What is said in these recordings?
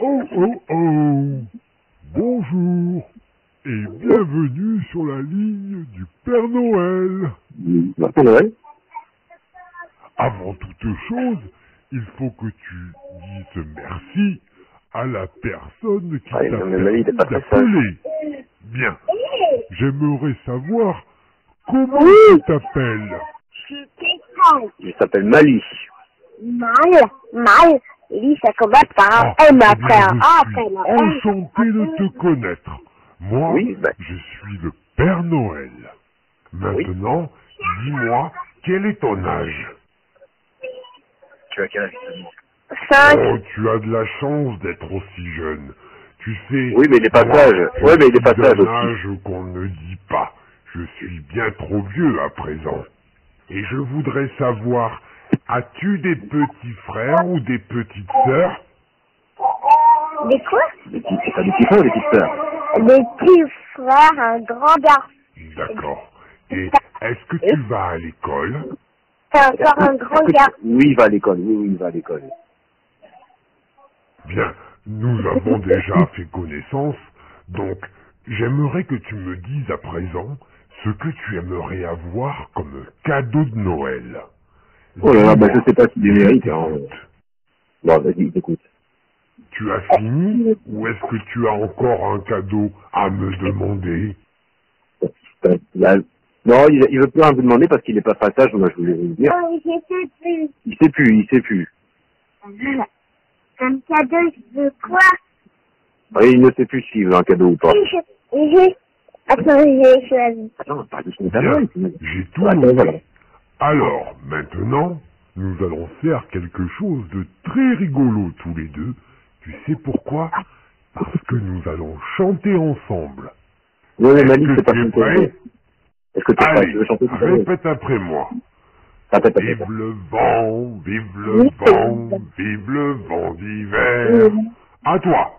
Oh oh oh Bonjour et bienvenue sur la ligne du Père Noël. Bah, Père Noël Avant toute chose, il faut que tu dises merci à la personne qui Ah, t'a non, mais Mali, t'es permis d'appeler. Bien. J'aimerais savoir comment Oui. tu t'appelles. Il s'appelle Mali. Mal, mal. Oui, ça commence par un Ah, M après un A après un M. enchanté de te connaître. Moi, Oui, ben. je suis le Père Noël. Maintenant, dis-moi, quel est ton âge? Tu as quel âge Cinq. Oh, tu as de la chance d'être aussi jeune. Tu sais... Oui, mais il est pas moi, sage. Ouais, mais il est pas sage aussi. âge qu'on ne dit pas. Je suis bien trop vieux à présent. Et je voudrais savoir, as-tu des petits frères ou des petites sœurs Des quoi Des petits, t'as des petits frères ou des petites sœurs Des petits frères, un grand garçon. D'accord. Et est-ce que tu vas à l'école C'est encore un grand garçon. Oui, il va à l'école. Oui, oui, il va à l'école. Bien, nous avons déjà fait connaissance, donc j'aimerais que tu me dises à présent ce que tu aimerais avoir comme cadeau de Noël. Oh là là, bah, je sais pas s'il je mérite. Hein. Bon, vas-y, écoute. Tu as fini ou est-ce que tu as encore un cadeau à me demander? Là- Non, il, il veut plus rien vous demander parce qu'il n'est pas passage, moi je voulais vous le dire. Oh, je sais plus. Il sait plus, il sait plus. Comme cadeau, je veux quoi? Oui, il ne sait plus s'il veut un cadeau ou pas. Je, je, attends, j'ai choisi. Attends, pas de son Noël. j'ai tout noté. voilà. Alors, maintenant, nous allons faire quelque chose de très rigolo tous les deux. Tu sais pourquoi? Parce que nous allons chanter ensemble. Oui, mais Est-ce Malik, que c'est pas chanter. prêt? Est-ce que tu es prêt Allez, Tu veux chanter répète après moi. Répète, Vive le vent, vive le vent, vive le vent d'hiver. À toi.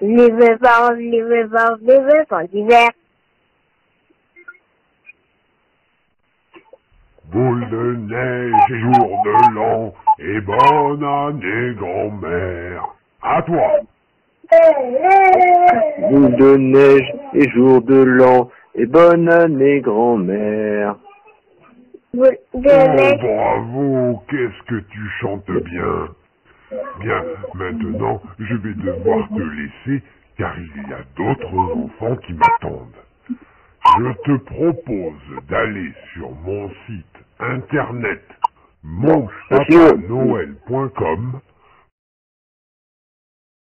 Les vents, les vents, les vents d'hiver. Boule de neige et jour de l'an, et bonne année grand-mère. À toi. Boule de neige et jour de l'an, et bonne année grand-mère. Oh, bravo, qu'est-ce que tu chantes bien. Bien, maintenant, je vais devoir te laisser, car il y a d'autres enfants qui m'attendent. Je te propose d'aller sur mon site internet. Monpapanoël.com